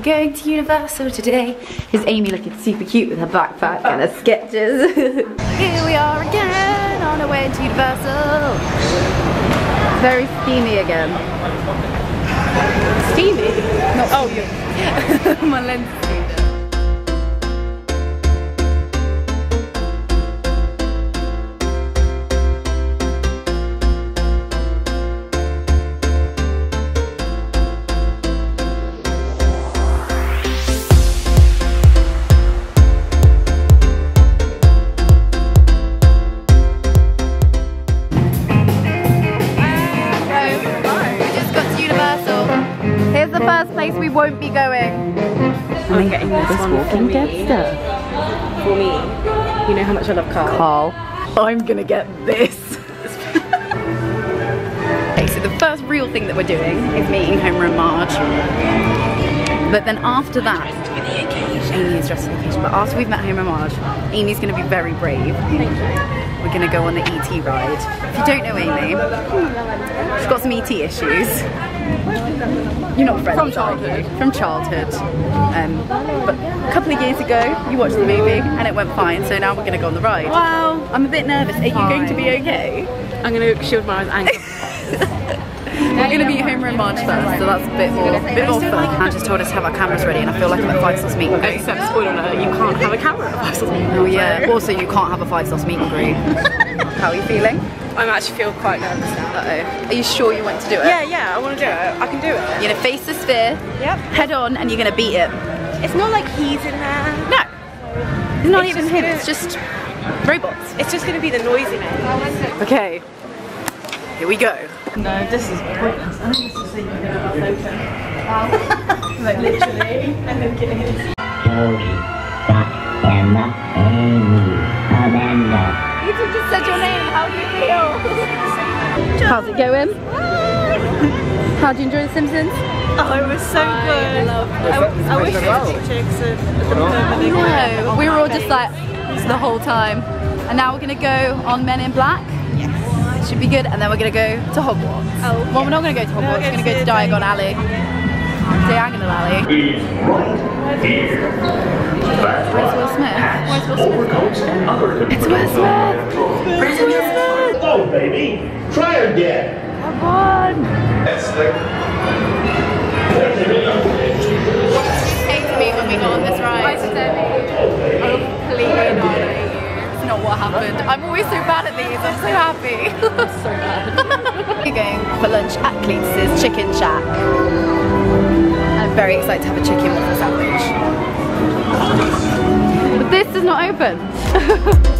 We're going to Universal today. Is Amy looking super cute with her backpack and her sketches? Here we are again on our way to Universal. Very steamy again. Steamy? Not oh, yeah. My lens place we be going. I'm getting this one Walking for Dead me. stuff. For me. You know how much I love Carl. Carl. I'm gonna get this. okay, so the first real thing that we're doing is meeting Homer and Marge. But then after that, Amy is dressed for the occasion. But after we've met Homer and Marge, Amy's gonna be very brave. We're gonna go on the ET ride. If you don't know Amy, she's got some ET issues. You're not friends. From childhood. From childhood. Um, but a couple of years ago, you watched the movie and it went fine. So now we're gonna go on the ride. Wow. I'm a bit nervous. Are you going to be okay? I'm gonna shield my ankle. We're gonna meet Homer and Marge first, so that's a bit more, bit more fun. Anne just told us to have our cameras ready, and I feel like I'm at Five Sauce Meet and Greet. Except spoiler alert, you can't have a camera at Five Sauce Meet and Oh yeah. Also, you can't have a Five Sauce Meet and Greet. How are you feeling? I actually feel quite nervous now. Uh oh. Are you sure you want to do it? Yeah, yeah, I want to do it. I can do it. You're gonna face the sphere, Yep. head on, and you're gonna beat it. It's not like he's in there. No. It's not It's even just him. gonna- It's just robots. It's just gonna be the noisy man. Okay. Here we go. No, this is pointless. I think this is so you can have a photo. like literally. And then get his. Jody, Scott, Emma, Amy, Amanda. You two just said your name. How do you feel? How's it going? How do you enjoy The Simpsons? Oh, it was so good. I, I wish it was picture because No, we were all just like the whole time. And now we're gonna go on Men in Black. Yes. Should be good. And then we're gonna go to Hogwarts. Oh, Well, we're not gonna go to Hogwarts. We're gonna go to Diagon Alley. Diagonal Alley. Where's Will Smith? Where's Will Smith? It's Will Smith. It's Will Smith. Oh, baby. Try again. Come on. Came to me when we got on this ride. Completely annihilated you. It's not what happened. I'm always so bad at I'm so happy. so bad. We're going for lunch at Cletus's Chicken Shack. I'm very excited to have a chicken waffle sandwich. But this is not open.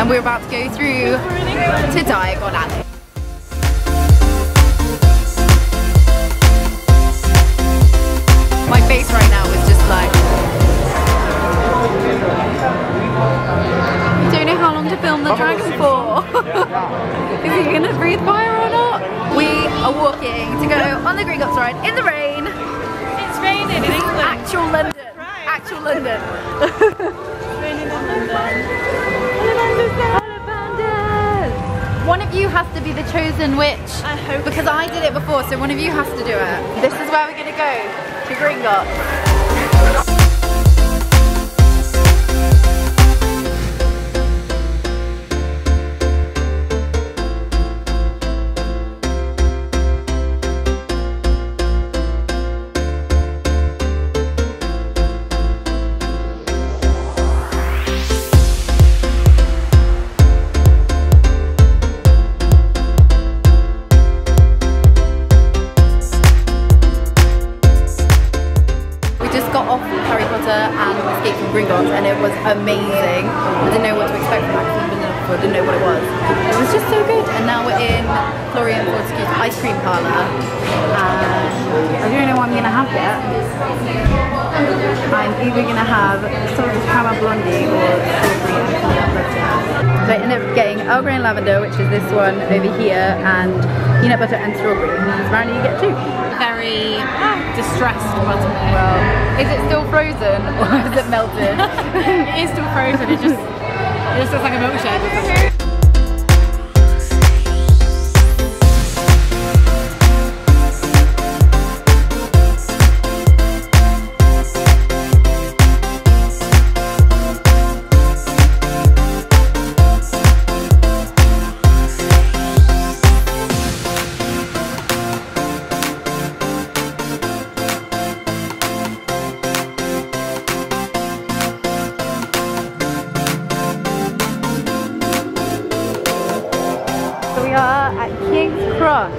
and we're about to go through to Diagon Alley. My face right now is just like I don't know how long to film the dragon for. is he gonna breathe fire or not? We are walking to go on the Green Gringotts ride in the rain. It's raining in England. Actual London. Right. Actual London. raining in London. One of you has to be the chosen witch. I hope Because I did it before, so one of you has to do it. This is where we're gonna go, to Gringotts. Gringotts and it was amazing. I didn't know what to expect from that before, I didn't know what it was. It was just so good. And now we're in Florean Fortescue's ice cream parlour and I don't know what I'm gonna have yet. I'm either gonna have salted caramel blondie or and butter. So I ended up getting Earl Grey and lavender, which is this one over here, and peanut butter and strawberry. So apparently you get two. Very ah, distressed buttermilk. Well, is it still frozen or is it melted? it is still frozen. It just it just looks like a milkshake. We are at King's Cross,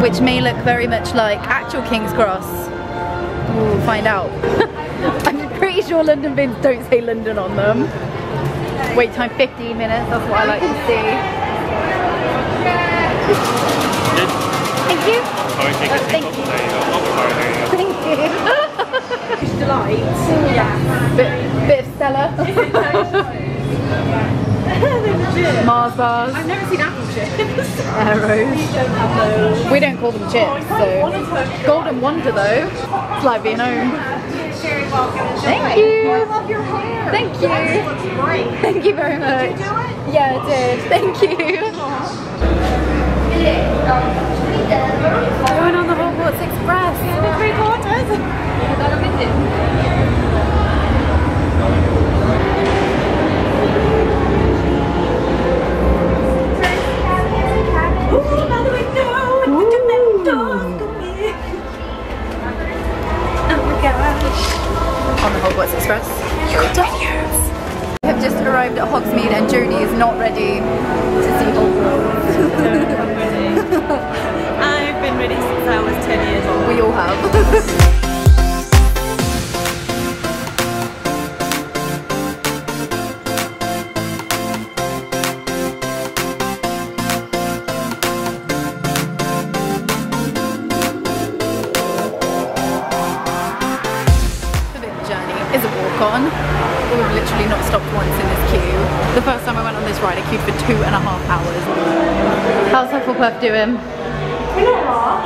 which may look very much like actual King's Cross. We'll find out. I'm pretty sure London bins don't say London on them. Wait time 15 minutes, that's what I like to see. Thank you. Sorry, take Oh, a thank seat you. up. Thank you. Delight. Yeah. bit, bit of Stella. Mars bars, I've never seen apple chips. arrows. don't have those. We don't call them chips, so golden wonder though. It's like being home. Thank you. I love your hair. Thank you. Thank you very much. Yeah, I did. Thank you. Express. Is a walk on. We've literally not stopped once in this queue. The first time I went on this ride, I queued for two and a half hours. How's Hufflepuff doing?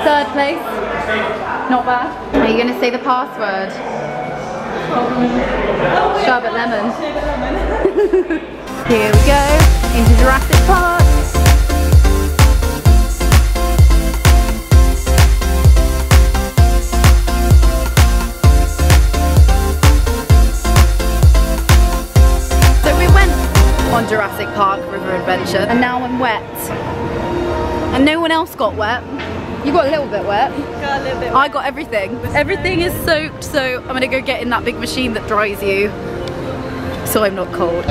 Third place. Not bad. Are you going to say the password? Sherbet lemon. Here we go into Jurassic Park. Jurassic Park River Adventure and now I'm wet. And no one else got wet. You got a little bit wet. Got a little bit. I got everything. Everything is soaked, so I'm gonna go get in that big machine that dries you. So I'm not cold.